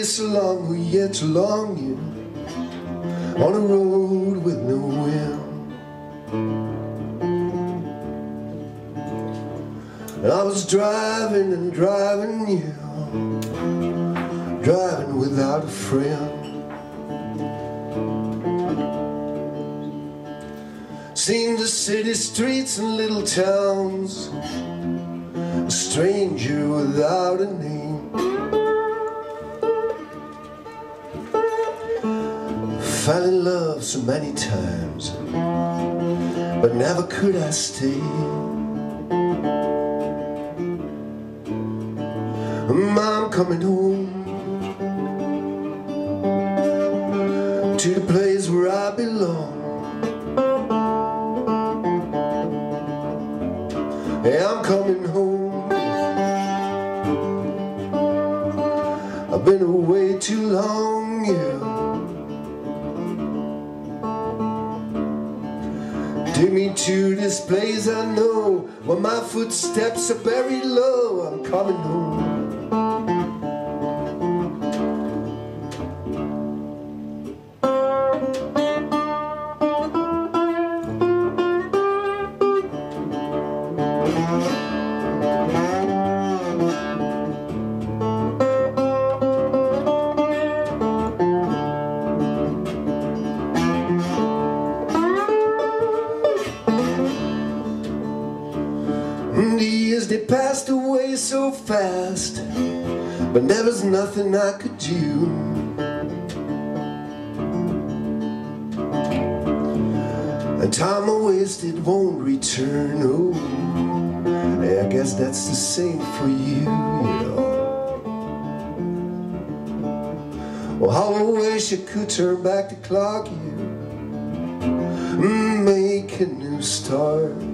way long, we yet to long you on a road with no. And I was driving and driving you, driving without a friend. Seen the city streets and little towns, a stranger without a name. Fell in love so many times, but never could I stay. Mom coming home to the place where I belong. Hey, I'm coming home. I've been away too long, yeah. Take me to this place I know where my footsteps are buried low. I'm coming home. The years they passed away so fast, but there was nothing I could do. And time I wasted won't return. Oh, I guess that's the same for you, you know. Well, how I wish I could turn back the clock, you mm, make a new start.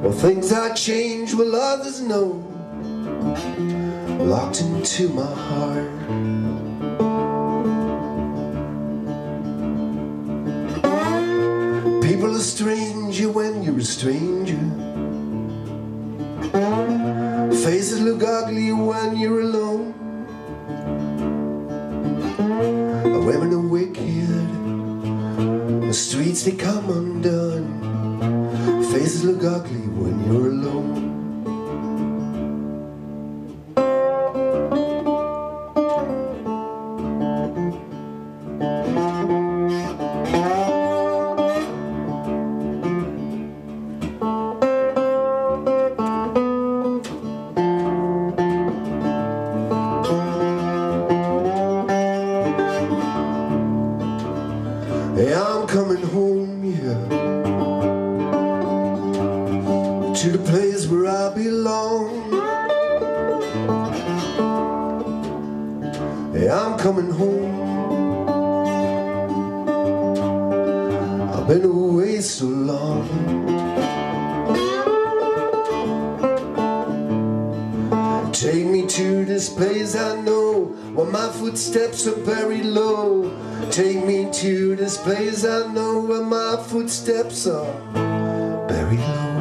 Well, things I change will others know. Locked into my heart. People are stranger when you're a stranger. Faces look ugly when you're alone. Women are wicked The streets they come undone Faces look ugly when you're alone. Hey, I'm coming home, yeah. to the place where I belong. Hey, I'm coming home. I've been away so long. Take me to this place I know where my footsteps are buried low. Take me to this place I know where my footsteps are buried low.